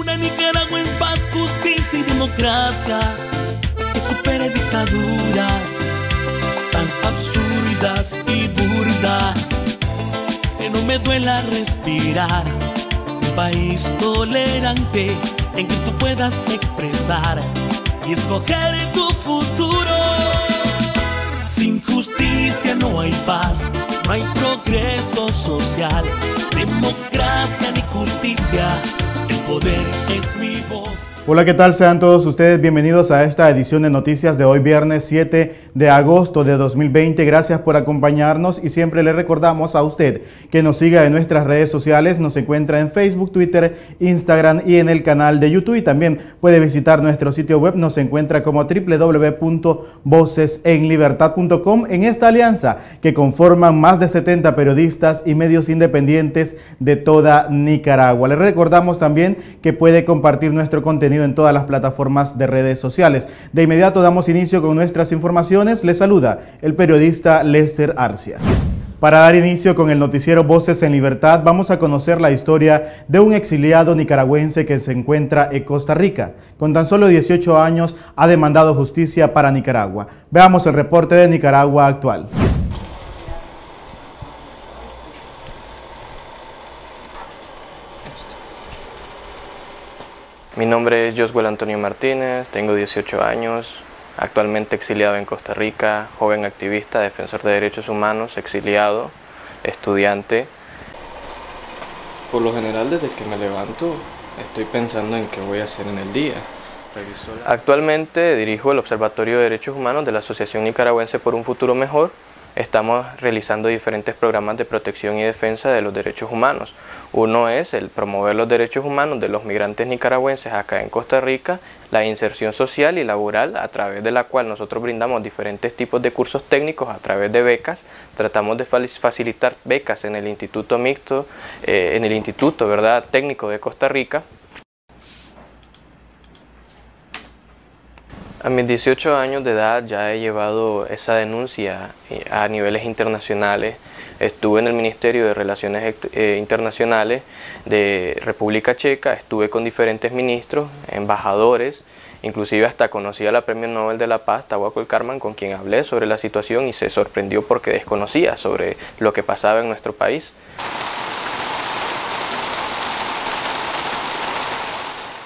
Una Nicaragua en paz, justicia y democracia que supere dictaduras tan absurdas y burdas que no me duela respirar. Un país tolerante en que tú puedas expresar y escoger tu futuro. Sin justicia no hay paz, no hay progreso social, democracia ni justicia. Poder es mi voz. Hola, ¿qué tal? Sean todos ustedes bienvenidos a esta edición de noticias de hoy viernes 7 de agosto de 2020. Gracias por acompañarnos y siempre le recordamos a usted que nos siga en nuestras redes sociales. Nos encuentra en Facebook, Twitter, Instagram y en el canal de YouTube. Y también puede visitar nuestro sitio web. Nos encuentra como www.vocesenlibertad.com en esta alianza que conforman más de 70 periodistas y medios independientes de toda Nicaragua. Le recordamos también que puede compartir nuestro contenido en todas las plataformas de redes sociales. De inmediato damos inicio con nuestras informaciones. Les saluda el periodista Lester Arcia. Para dar inicio con el noticiero Voces en Libertad, vamos a conocer la historia de un exiliado nicaragüense que se encuentra en Costa Rica. Con tan solo 18 años ha demandado justicia para Nicaragua. Veamos el reporte de Nicaragua actual. Mi nombre es Josuel Antonio Martínez, tengo 18 años, actualmente exiliado en Costa Rica, joven activista, defensor de derechos humanos, exiliado, estudiante. Por lo general desde que me levanto estoy pensando en qué voy a hacer en el día. Actualmente dirijo el Observatorio de Derechos Humanos de la Asociación Nicaragüense por un Futuro Mejor, estamos realizando diferentes programas de protección y defensa de los derechos humanos. Uno es el promover los derechos humanos de los migrantes nicaragüenses acá en Costa Rica, la inserción social y laboral a través de la cual nosotros brindamos diferentes tipos de cursos técnicos a través de becas. Tratamos de facilitar becas en el Instituto Mixto, eh, en el Instituto ¿verdad? Técnico de Costa Rica A mis 18 años de edad ya he llevado esa denuncia eh, a niveles internacionales. Estuve en el Ministerio de Relaciones eh, Internacionales de República Checa, estuve con diferentes ministros, embajadores, inclusive hasta conocí a la Premio Nobel de la Paz, Tahuaco Carman, con quien hablé sobre la situación y se sorprendió porque desconocía sobre lo que pasaba en nuestro país.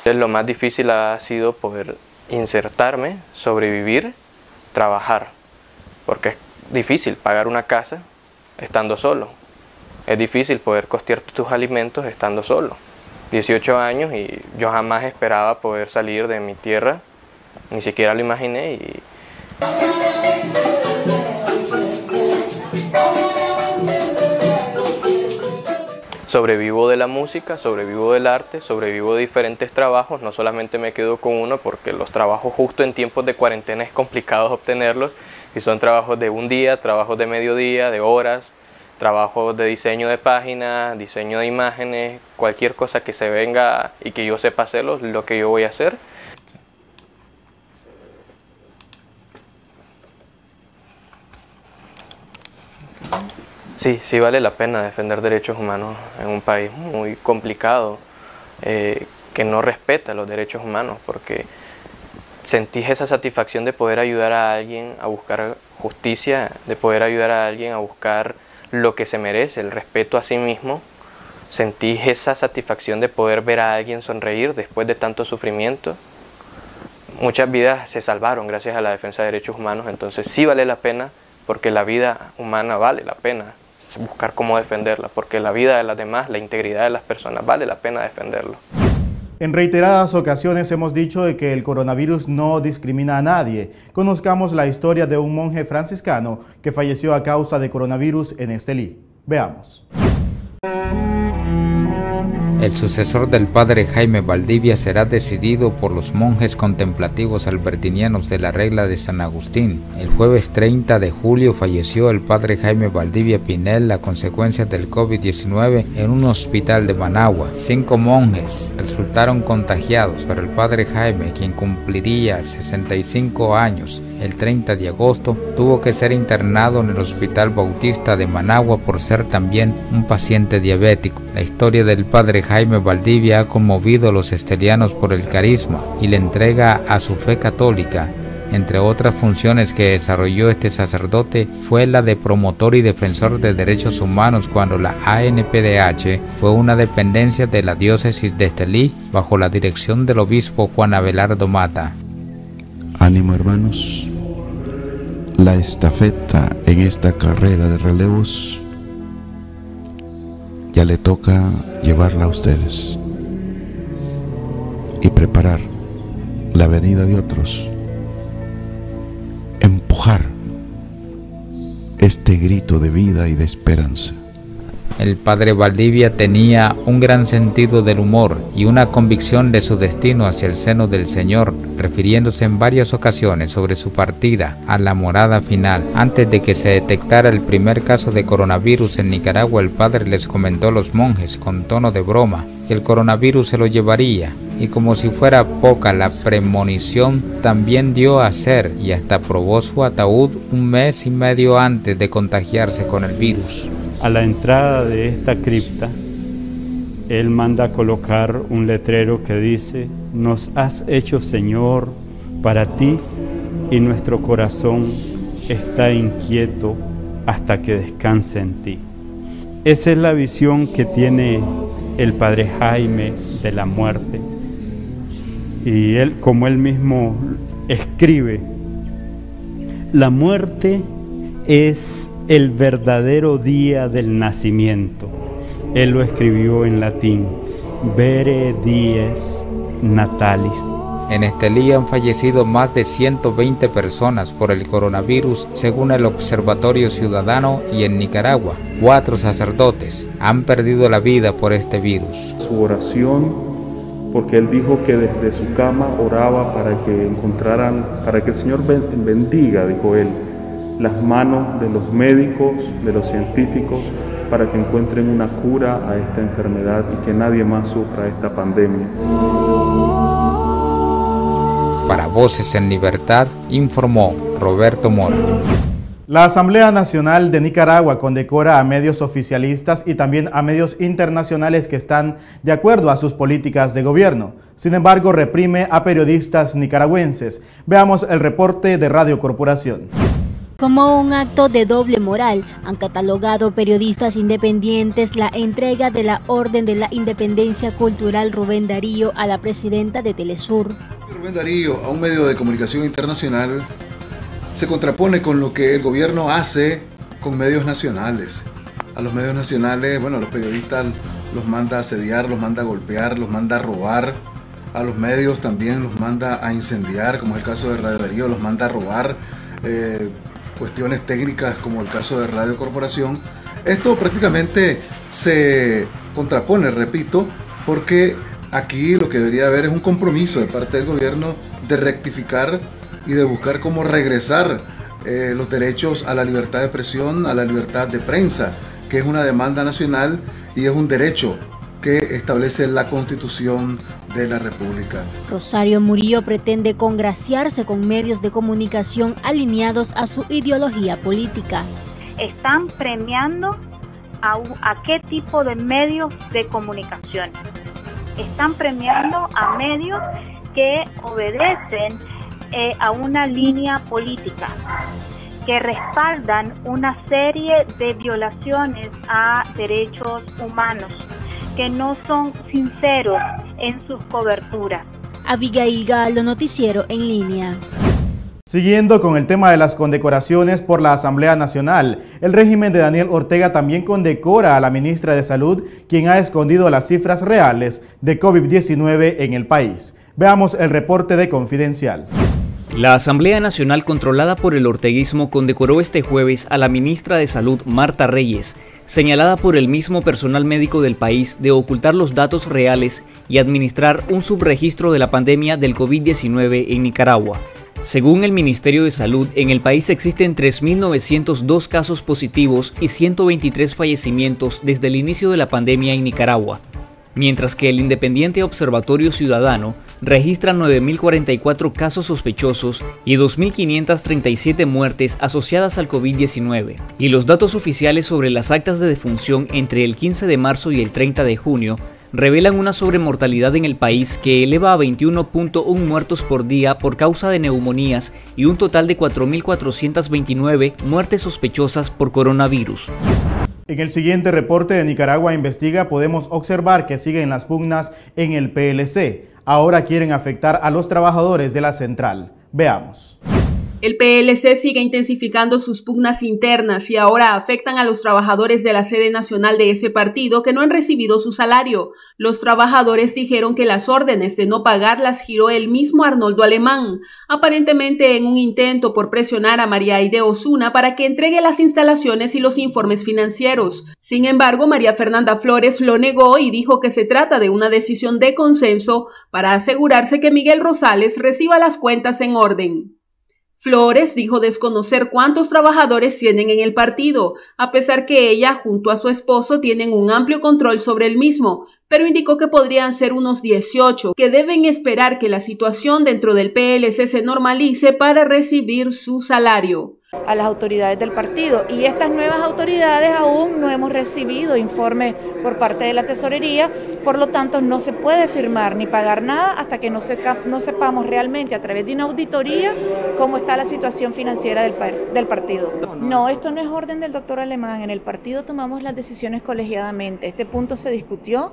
Lo más difícil ha sido poder insertarme, sobrevivir, trabajar, porque es difícil pagar una casa estando solo, es difícil poder costear tus alimentos estando solo. 18 años y yo jamás esperaba poder salir de mi tierra, ni siquiera lo imaginé y sobrevivo de la música, sobrevivo del arte, sobrevivo de diferentes trabajos, no solamente me quedo con uno porque los trabajos justo en tiempos de cuarentena es complicado obtenerlos y son trabajos de un día, trabajos de mediodía, de horas, trabajos de diseño de páginas, diseño de imágenes, cualquier cosa que se venga y que yo sepa hacerlo, lo que yo voy a hacer. Sí, sí vale la pena defender derechos humanos en un país muy complicado eh, que no respeta los derechos humanos porque sentís esa satisfacción de poder ayudar a alguien a buscar justicia, de poder ayudar a alguien a buscar lo que se merece, el respeto a sí mismo. Sentís esa satisfacción de poder ver a alguien sonreír después de tanto sufrimiento. Muchas vidas se salvaron gracias a la defensa de derechos humanos, entonces sí vale la pena porque la vida humana vale la pena buscar cómo defenderla, porque la vida de las demás, la integridad de las personas, vale la pena defenderlo. En reiteradas ocasiones hemos dicho de que el coronavirus no discrimina a nadie. Conozcamos la historia de un monje franciscano que falleció a causa de coronavirus en Estelí. Veamos. El sucesor del padre Jaime Valdivia será decidido por los monjes contemplativos albertinianos de la regla de San Agustín. El jueves 30 de julio falleció el padre Jaime Valdivia Pinel a consecuencia del COVID-19 en un hospital de Managua. Cinco monjes resultaron contagiados, pero el padre Jaime, quien cumpliría 65 años el 30 de agosto, tuvo que ser internado en el Hospital Bautista de Managua por ser también un paciente diabético. La historia del padre Jaime Jaime Valdivia ha conmovido a los estelianos por el carisma y la entrega a su fe católica. Entre otras funciones que desarrolló este sacerdote fue la de promotor y defensor de derechos humanos cuando la ANPDH fue una dependencia de la diócesis de Estelí bajo la dirección del obispo Juan Abelardo Mata. Ánimo hermanos, la estafeta en esta carrera de relevos ya le toca llevarla a ustedes y preparar la venida de otros, empujar este grito de vida y de esperanza. El padre Valdivia tenía un gran sentido del humor y una convicción de su destino hacia el seno del Señor, refiriéndose en varias ocasiones sobre su partida a la morada final. Antes de que se detectara el primer caso de coronavirus en Nicaragua, el padre les comentó a los monjes con tono de broma que el coronavirus se lo llevaría y como si fuera poca la premonición también dio a ser y hasta probó su ataúd un mes y medio antes de contagiarse con el virus a la entrada de esta cripta, Él manda colocar un letrero que dice, nos has hecho Señor para ti y nuestro corazón está inquieto hasta que descanse en ti. Esa es la visión que tiene el Padre Jaime de la muerte. Y él, como él mismo escribe, la muerte es el verdadero día del nacimiento. Él lo escribió en latín, Vere dies natalis. En este día han fallecido más de 120 personas por el coronavirus según el Observatorio Ciudadano y en Nicaragua, cuatro sacerdotes han perdido la vida por este virus. Su oración, porque él dijo que desde su cama oraba para que encontraran, para que el Señor bendiga, dijo él, las manos de los médicos, de los científicos, para que encuentren una cura a esta enfermedad y que nadie más sufra esta pandemia. Para Voces en Libertad, informó Roberto Mora. La Asamblea Nacional de Nicaragua condecora a medios oficialistas y también a medios internacionales que están de acuerdo a sus políticas de gobierno. Sin embargo, reprime a periodistas nicaragüenses. Veamos el reporte de Radio Corporación. Como un acto de doble moral, han catalogado periodistas independientes la entrega de la Orden de la Independencia Cultural Rubén Darío a la presidenta de Telesur. Rubén Darío a un medio de comunicación internacional se contrapone con lo que el gobierno hace con medios nacionales. A los medios nacionales, bueno, a los periodistas los manda a asediar, los manda a golpear, los manda a robar. A los medios también los manda a incendiar, como es el caso de Radio Darío, los manda a robar. Eh, cuestiones técnicas como el caso de Radio Corporación, esto prácticamente se contrapone, repito, porque aquí lo que debería haber es un compromiso de parte del gobierno de rectificar y de buscar cómo regresar eh, los derechos a la libertad de expresión, a la libertad de prensa, que es una demanda nacional y es un derecho que establece la Constitución de la República. Rosario Murillo pretende congraciarse con medios de comunicación alineados a su ideología política. Están premiando a, a qué tipo de medios de comunicación. Están premiando a medios que obedecen eh, a una línea política que respaldan una serie de violaciones a derechos humanos que no son sinceros en sus coberturas. Abigail Galo, Noticiero en línea. Siguiendo con el tema de las condecoraciones por la Asamblea Nacional, el régimen de Daniel Ortega también condecora a la ministra de Salud, quien ha escondido las cifras reales de COVID-19 en el país. Veamos el reporte de Confidencial. La Asamblea Nacional controlada por el orteguismo condecoró este jueves a la ministra de Salud Marta Reyes, señalada por el mismo personal médico del país de ocultar los datos reales y administrar un subregistro de la pandemia del COVID-19 en Nicaragua. Según el Ministerio de Salud, en el país existen 3.902 casos positivos y 123 fallecimientos desde el inicio de la pandemia en Nicaragua, mientras que el Independiente Observatorio Ciudadano registra 9.044 casos sospechosos y 2.537 muertes asociadas al COVID-19, y los datos oficiales sobre las actas de defunción entre el 15 de marzo y el 30 de junio revelan una sobremortalidad en el país que eleva a 21.1 muertos por día por causa de neumonías y un total de 4.429 muertes sospechosas por coronavirus. En el siguiente reporte de Nicaragua Investiga podemos observar que siguen las pugnas en el PLC. Ahora quieren afectar a los trabajadores de la central. Veamos. El PLC sigue intensificando sus pugnas internas y ahora afectan a los trabajadores de la sede nacional de ese partido que no han recibido su salario. Los trabajadores dijeron que las órdenes de no pagar las giró el mismo Arnoldo Alemán, aparentemente en un intento por presionar a María Aide Osuna para que entregue las instalaciones y los informes financieros. Sin embargo, María Fernanda Flores lo negó y dijo que se trata de una decisión de consenso para asegurarse que Miguel Rosales reciba las cuentas en orden. Flores dijo desconocer cuántos trabajadores tienen en el partido, a pesar que ella, junto a su esposo, tienen un amplio control sobre el mismo, pero indicó que podrían ser unos 18, que deben esperar que la situación dentro del PLC se normalice para recibir su salario a las autoridades del partido. Y estas nuevas autoridades aún no hemos recibido informe por parte de la tesorería, por lo tanto no se puede firmar ni pagar nada hasta que no, no sepamos realmente a través de una auditoría cómo está la situación financiera del, del partido. No, esto no es orden del doctor Alemán. En el partido tomamos las decisiones colegiadamente. Este punto se discutió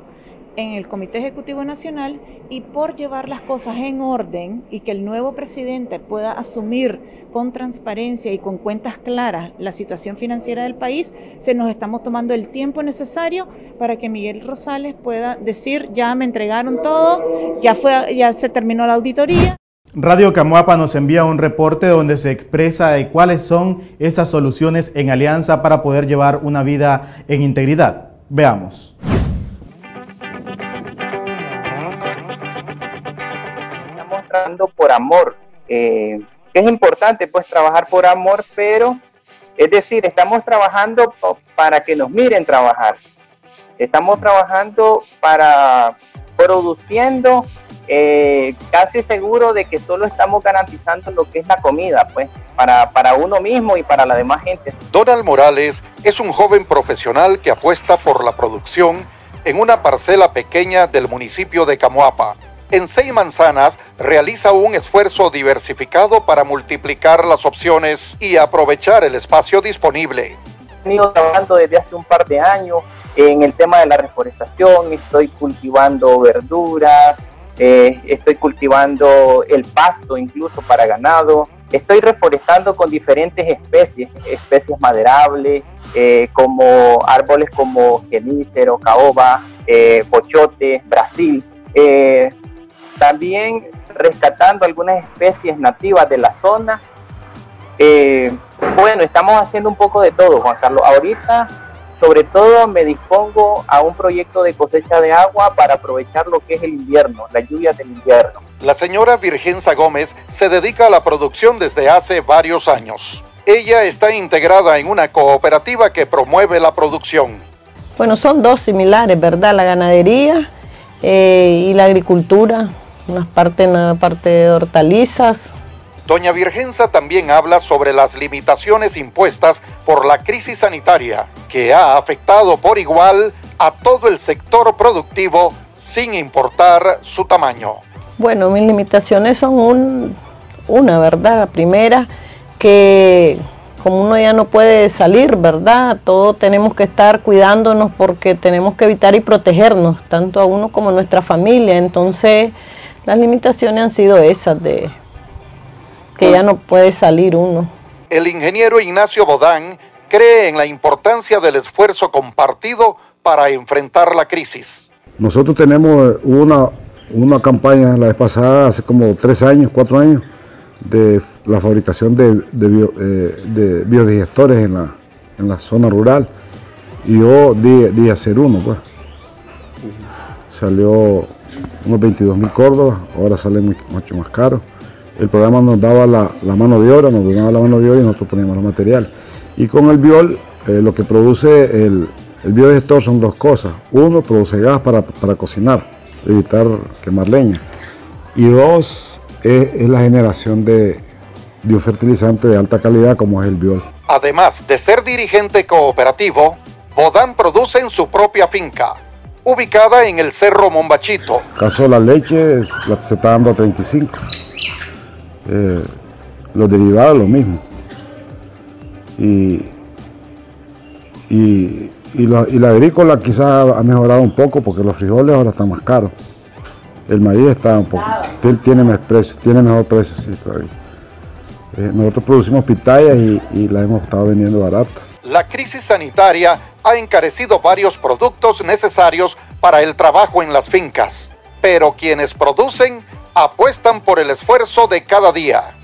en el Comité Ejecutivo Nacional y por llevar las cosas en orden y que el nuevo presidente pueda asumir con transparencia y con cuentas claras la situación financiera del país, se nos estamos tomando el tiempo necesario para que Miguel Rosales pueda decir, ya me entregaron todo, ya, fue, ya se terminó la auditoría. Radio Camuapa nos envía un reporte donde se expresa de cuáles son esas soluciones en alianza para poder llevar una vida en integridad. Veamos. Por amor. Eh, es importante pues trabajar por amor, pero es decir, estamos trabajando para que nos miren trabajar. Estamos trabajando para produciendo eh, casi seguro de que solo estamos garantizando lo que es la comida, pues, para, para uno mismo y para la demás gente. Donald Morales es un joven profesional que apuesta por la producción en una parcela pequeña del municipio de Camoapa en Seis Manzanas realiza un esfuerzo diversificado para multiplicar las opciones y aprovechar el espacio disponible. He venido trabajando desde hace un par de años en el tema de la reforestación, estoy cultivando verduras, eh, estoy cultivando el pasto incluso para ganado, estoy reforestando con diferentes especies, especies maderables, eh, como árboles como genícero, caoba, eh, pochote, Brasil. También rescatando algunas especies nativas de la zona. Eh, bueno, estamos haciendo un poco de todo, Juan Carlos. Ahorita, sobre todo, me dispongo a un proyecto de cosecha de agua para aprovechar lo que es el invierno, las lluvias del invierno. La señora Virgenza Gómez se dedica a la producción desde hace varios años. Ella está integrada en una cooperativa que promueve la producción. Bueno, son dos similares, ¿verdad? La ganadería eh, y la agricultura una parte, una parte de hortalizas. Doña Virgenza también habla sobre las limitaciones impuestas por la crisis sanitaria, que ha afectado por igual a todo el sector productivo sin importar su tamaño. Bueno, mis limitaciones son un, una, ¿verdad? La primera, que como uno ya no puede salir, ¿verdad? Todos tenemos que estar cuidándonos porque tenemos que evitar y protegernos, tanto a uno como a nuestra familia. Entonces, las limitaciones han sido esas de que ya no puede salir uno. El ingeniero Ignacio Bodán cree en la importancia del esfuerzo compartido para enfrentar la crisis. Nosotros tenemos una, una campaña la vez pasada, hace como tres años, cuatro años, de la fabricación de, eh, biodigestores en la, en la zona rural. Y yo di, di a hacer uno, pues. Salió unos 22 mil córdobas, ahora sale mucho más caro. El programa nos daba la, mano de obra, nos daba la mano de obra y nosotros poníamos el material. Y con el biol, eh, lo que produce el, el biodigestor son dos cosas. Uno, produce gas para, cocinar, evitar quemar leña. Y dos, es, la generación de biofertilizante de alta calidad como es el biol. Además de ser dirigente cooperativo, Bodán produce en su propia finca ubicada en el Cerro Mombachito. Caso de la leche la, se está dando a 35. Eh, los derivados lo mismo. Y, y, la agrícola quizás ha mejorado un poco porque los frijoles ahora están más caros. El maíz está un poco, tiene más precio, tiene mejor precio, sí, todavía. Eh, nosotros producimos pitayas y, y la hemos estado vendiendo barata. La crisis sanitaria ha encarecido varios productos necesarios para el trabajo en las fincas, pero quienes producen apuestan por el esfuerzo de cada día.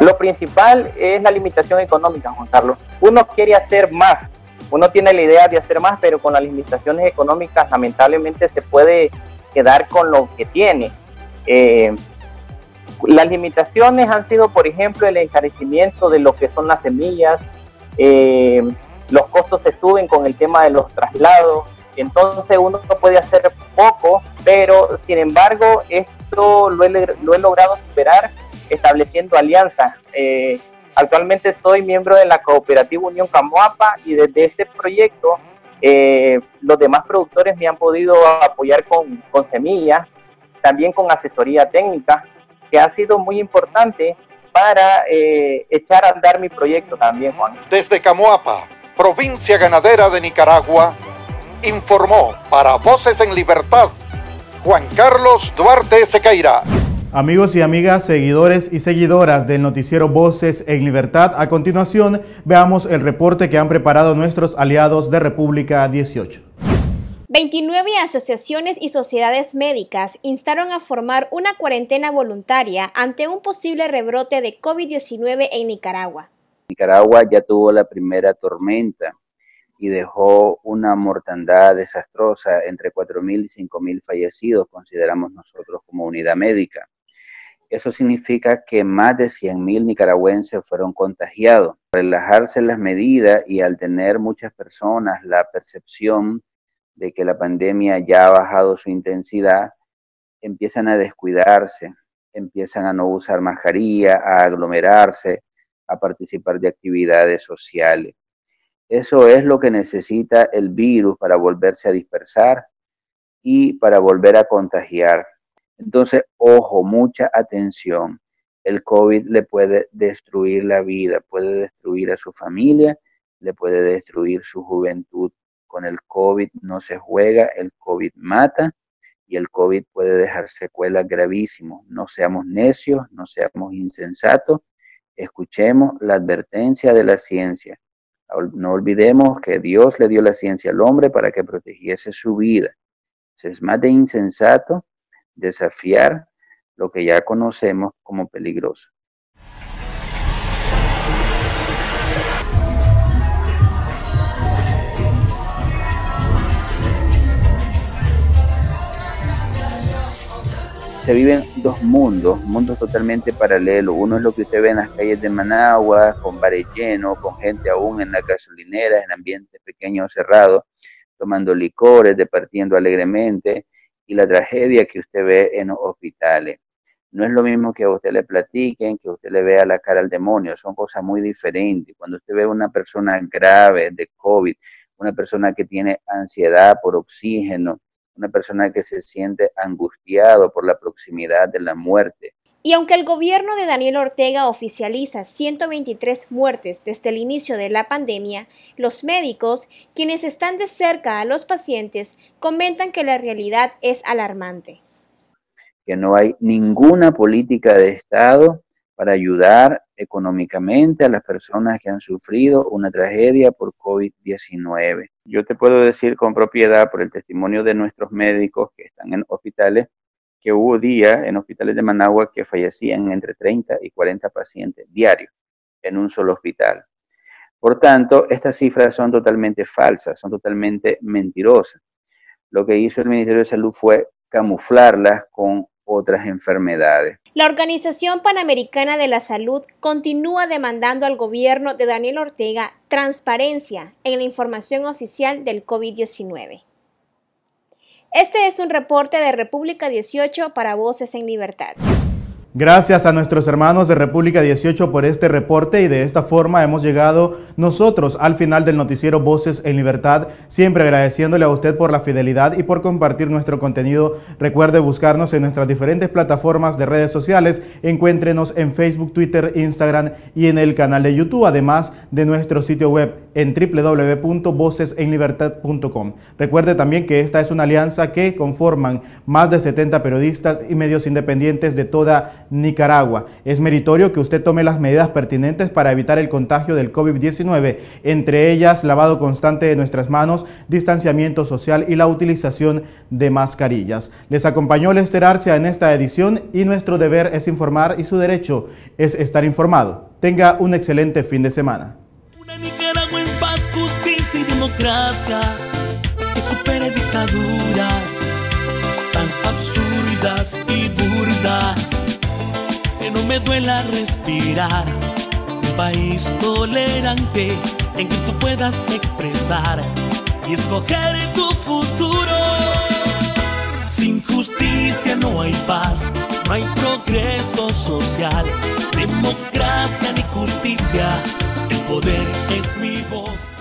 Lo principal es la limitación económica, Juan Carlos. Uno quiere hacer más, uno tiene la idea de hacer más, pero con las limitaciones económicas lamentablemente se puede quedar con lo que tiene. Eh, las limitaciones han sido, por ejemplo, el encarecimiento de lo que son las semillas, eh, los costos se suben con el tema de los traslados, entonces uno no puede hacer poco, pero sin embargo esto lo he, lo he logrado superar estableciendo alianzas. Eh, actualmente soy miembro de la cooperativa Unión Camoapa y desde este proyecto eh, los demás productores me han podido apoyar con semillas, también con asesoría técnica, que ha sido muy importante para eh, echar a andar mi proyecto también, Juan. Desde Camoapa, provincia ganadera de Nicaragua, informó para Voces en Libertad Juan Carlos Duarte Sequeira. Amigos y amigas, seguidores y seguidoras del noticiero Voces en Libertad, a continuación veamos el reporte que han preparado nuestros aliados de República 18. 29 asociaciones y sociedades médicas instaron a formar una cuarentena voluntaria ante un posible rebrote de COVID-19 en Nicaragua. Nicaragua ya tuvo la primera tormenta y dejó una mortandad desastrosa entre 4.000 y 5.000 fallecidos, consideramos nosotros como unidad médica. Eso significa que más de 100.000 nicaragüenses fueron contagiados. Relajarse las medidas y al tener muchas personas la percepción de que la pandemia ya ha bajado su intensidad, empiezan a descuidarse, empiezan a no usar mascarilla, a aglomerarse, a participar de actividades sociales. Eso es lo que necesita el virus para volverse a dispersar y para volver a contagiar. Entonces, ojo, mucha atención. El COVID le puede destruir la vida, puede destruir a su familia, le puede destruir su juventud con el COVID no se juega, el COVID mata y el COVID puede dejar secuelas gravísimas. No seamos necios, no seamos insensatos, escuchemos la advertencia de la ciencia. No olvidemos que Dios le dio la ciencia al hombre para que protegiese su vida. Es más de insensato desafiar lo que ya conocemos como peligroso. Se viven dos mundos, mundos totalmente paralelos. Uno es lo que usted ve en las calles de Managua, con bares llenos, con gente aún en las gasolineras, en ambientes pequeños cerrados, tomando licores, departiendo alegremente, y la tragedia que usted ve en los hospitales. No es lo mismo que a usted le platiquen, que usted le vea la cara al demonio, son cosas muy diferentes. Cuando usted ve a una persona grave de COVID, una persona que tiene ansiedad por oxígeno, una persona que se siente angustiado por la proximidad de la muerte. Y aunque el gobierno de Daniel Ortega oficializa 123 muertes desde el inicio de la pandemia, los médicos, quienes están de cerca a los pacientes, comentan que la realidad es alarmante. Que no hay ninguna política de Estado para ayudar económicamente a las personas que han sufrido una tragedia por COVID-19. Yo te puedo decir con propiedad por el testimonio de nuestros médicos que están en hospitales que hubo días en hospitales de Managua que fallecían entre 30 y 40 pacientes diarios en un solo hospital. Por tanto, estas cifras son totalmente falsas, son totalmente mentirosas. Lo que hizo el Ministerio de Salud fue camuflarlas con otras enfermedades. La Organización Panamericana de la Salud continúa demandando al gobierno de Daniel Ortega transparencia en la información oficial del COVID-19. Este es un reporte de República 18 para Voces en Libertad. Gracias a nuestros hermanos de República 18 por este reporte y de esta forma hemos llegado nosotros al final del noticiero Voces en Libertad, siempre agradeciéndole a usted por la fidelidad y por compartir nuestro contenido. Recuerde buscarnos en nuestras diferentes plataformas de redes sociales, encuéntrenos en Facebook, Twitter, Instagram y en el canal de YouTube, además de nuestro sitio web en www.vocesenlibertad.com. Recuerde también que esta es una alianza que conforman más de 70 periodistas y medios independientes de toda Nicaragua. Es meritorio que usted tome las medidas pertinentes para evitar el contagio del COVID-19, entre ellas lavado constante de nuestras manos, distanciamiento social y la utilización de mascarillas. Les acompañó Lester Arcia en esta edición y nuestro deber es informar y su derecho es estar informado. Tenga un excelente fin de semana. Una Nicaragua en paz, justicia y democracia que supere dictaduras tan absurdas y burdas no me duela respirar. Un país tolerante en que tú puedas expresar y escoger tu futuro. Sin justicia no hay paz, no hay progreso social, democracia ni justicia. El poder es mi voz.